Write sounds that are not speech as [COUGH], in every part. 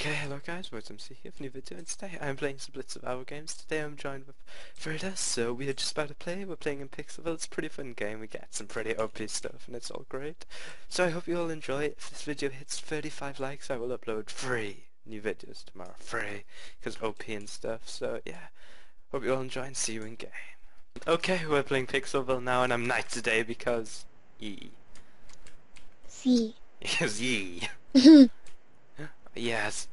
Okay, hello guys, What's MC here for a new video and today I'm playing Blitz Survival Games. Today I'm joined with Frida, so we are just about to play, we're playing in Pixelville, it's a pretty fun game, we get some pretty OP stuff and it's all great. So I hope you all enjoy, if this video hits 35 likes I will upload free new videos tomorrow, free, because OP and stuff, so yeah, hope you all enjoy and see you in game. Okay, we're playing Pixelville now and I'm knight today because, yee. See. Because yee. Yes.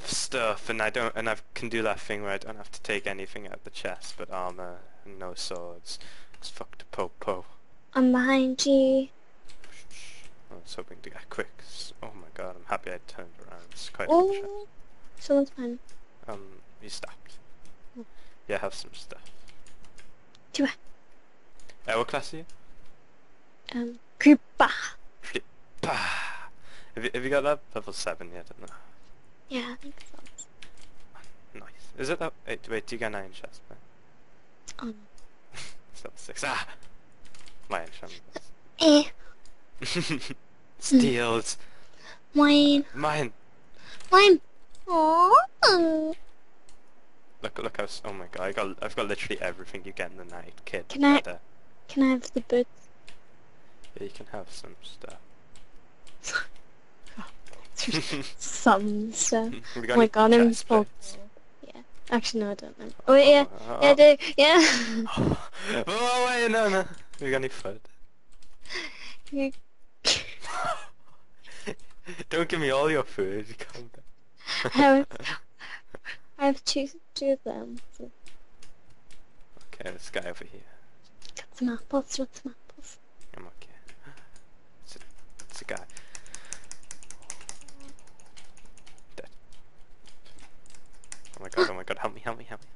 Stuff, and I don't, and I can do that thing where I don't have to take anything out of the chest, but armor and no swords. It's fuck to po-po. I'm behind you. I was hoping to get quick. Oh my god, I'm happy I turned around. It's quite a good shot. Oh, someone's behind. Um, you stopped. Oh. Yeah, have some stuff. Do Uh, what class are you? Um, creeper. Pah! Have you, have you got that? Level 7 yet? No. Yeah, I think so. Nice. Is it that? Wait, wait do you get 9 chests? Um, [LAUGHS] It's level 6. Ah! My enchantment. eh, [LAUGHS] Steals. mine, Mine. mine. Oh. Look, look how. s- Oh my god, I got. I've got literally everything you get in the knight, kid. Can I- Better. Can I have the boots? Yeah, you can have some stuff. [LAUGHS] [LAUGHS] Some stuff. [LAUGHS] Oh my god, I'm Yeah. Actually, no, I don't know. Oh, wait, yeah. Oh, Yeah, oh. I oh, do. Yeah. [LAUGHS] oh. oh wait, no, no. You got any food? Don't give me all your food. Calm down. I have, I have two, two of them. So Okay, this guy over here. got some apples, got some apples. I'm okay. It's a, it's a guy. Dead. Oh my god, oh my god, help me, help me, help me.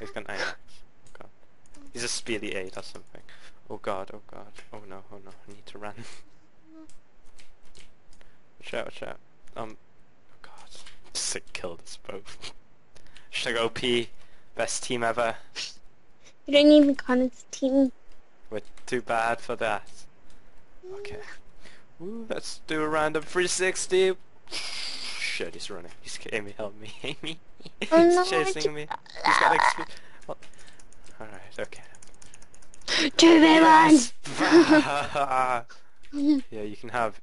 He's got nine axe. Oh god. He's a speedy 8 or something. Oh god, oh god. Oh no, oh no, I need to run. watch out, watch out. Um, oh god. Sick killed us both. Hashtag OP. Best team ever. You don't even as a team. We're too bad for that. Okay. Ooh, let's do a random 360. Shit, he's running. He's Amy, help me, Amy. [LAUGHS] Oh he's no, chasing me. He's got like speed. Oh. Alright, okay. Two Yes! [LAUGHS] yeah, you can have,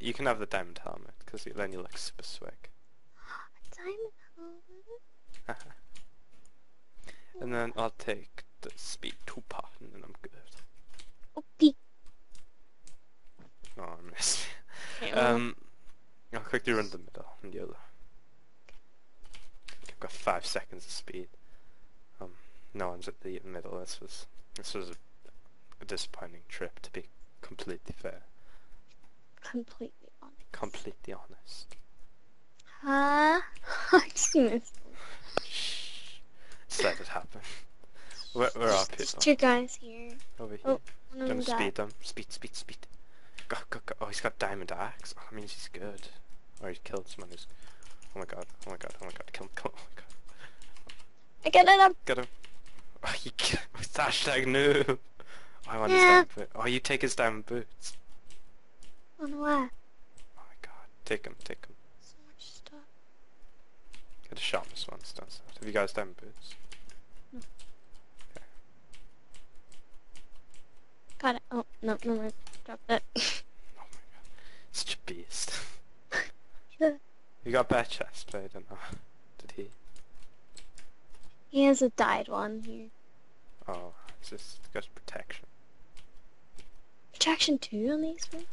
you can have the diamond helmet because then you look super swag. Diamond helmet. and then I'll take the speed two part, and then I'm good. Okay. Oh, I missed. Well, Um, I'll quickly run the middle and YOLO. I've got five seconds of speed. Um, no one's at the middle. This was this was a, a disappointing trip to be completely fair, completely honest. completely honest. Huh? [LAUGHS] I just missed. Shh. Just let it happen. [LAUGHS] We're, we're up here. There's two guys here. Over here. Oh, one of Gonna speed them. Speed, speed, speed. Go, go, go. Oh, he's got diamond axe. Oh, that means he's good. Or he killed someone who's... Oh my god, oh my god, oh my god, kill him, kill him, oh my god. I got it up. Got him. [LAUGHS] Oh, you kill Hashtag noob. Oh, I want his Yeah. diamond boot. Oh, you take his diamond boots. On what? Oh my god. Take him, take him. So much stuff. Get a sharpness once, don't start. Have you guys diamond boots? Got it. Oh, no, no more. Drop it. [LAUGHS] Oh my god. Such a beast. You got bad chest, but I don't know. [LAUGHS] Did he? he has a dyed one here. Oh, it's just got protection. Protection 2 on these ones?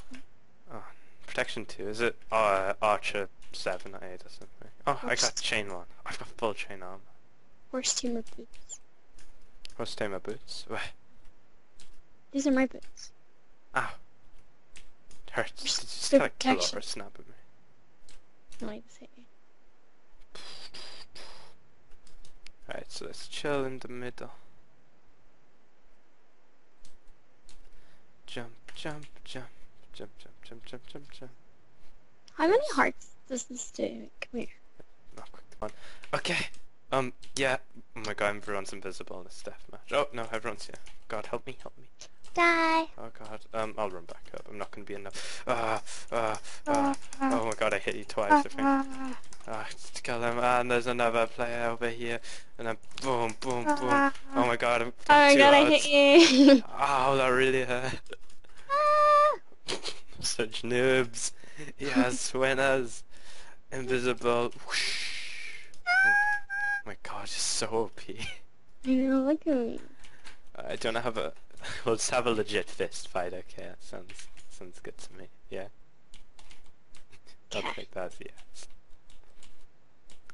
Oh, protection 2, is it? Uh, Archer 7 or 8 or something. Oh, I got chain 1. I've got full chain armor. Horsetamer boots. Take my boots? Wait. These are my boots. Ow. It hurts. Just kind of kill snap at me? No, I just hit you. Alright, so let's chill in the middle. Jump, jump, jump, jump, jump, jump, jump, jump, jump. How many hearts does this do? Come here. Oh, quick one. Okay. Um, yeah. Oh my god, everyone's invisible in this deathmatch. Oh, no, everyone's here. God, help me, help me. Die. Oh god, um, I'll run back up. I'm not gonna be enough. Ah, ah, ah. My god, I hit you twice, I think. Ah, to kill him, and there's another player over here, and then boom, boom, boom. Oh my god, I'm Oh my god, I hit you. [LAUGHS] Ow, that really hurt. Ah. [LAUGHS] Such noobs. Yes, winners. Invisible. Whoosh. Oh my god, you're so OP. I know, look at me. I don't have a. [LAUGHS] We'll just have a legit fist fight. Okay, that sounds sounds good to me. Yeah. I'll Okay. take that as a yes.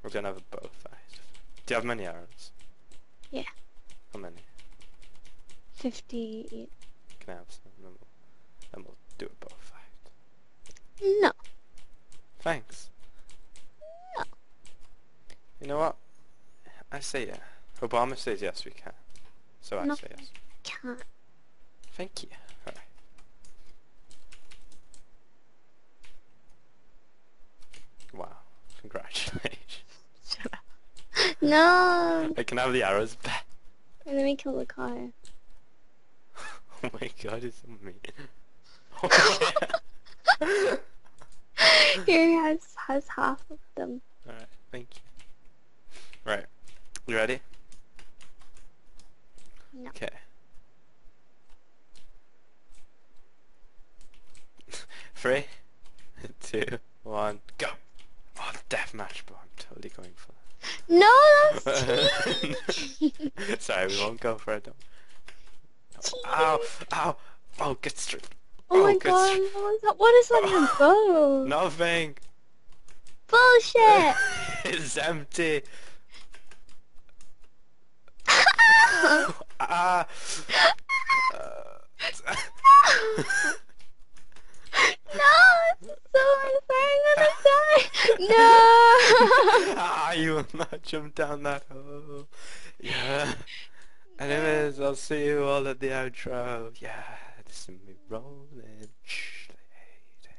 We don't have a bow fight. Do you have many arrows? Yeah. How many? 50. Can I have some? Then we'll, then we'll do a bow fight. No. Thanks. No. You know what? I say yeah. Obama says yes, we can. So I No. say yes. Can't. Thank you. Alright. Wow. Congratulations. Shut up. No. I can have the arrows back. And then we kill the car. [LAUGHS] Oh my god, it's so mean. [LAUGHS] Here has has half of them. Alright, thank you. Right. You ready? No. Okay. [LAUGHS] Three, two, one, go! Oh, deathmatch, bro. I'm totally going for No, that's. Sorry, we won't go for it. Though. Ow! Ow! Oh, get straight. Oh my god, what is that? What is on your bow? Nothing! Bullshit! [LAUGHS] it's empty! [LAUGHS] ah! Uh, [LAUGHS] no, it's so unfair. I'm gonna die. No. Ah, you will not jump down that hole. Yeah. Anyways, I'll see you all at the outro. Yeah, this is me rolling. Shh, they hate it.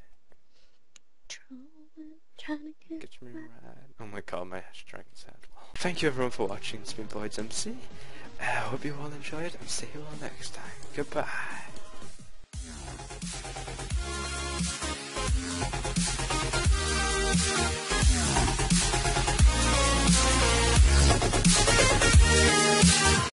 Trying to get Get me right. Oh my god, my dragon's head. Thank you everyone for watching. It's been VoiDzz MC. I hope you all enjoyed and see you all next time. Goodbye.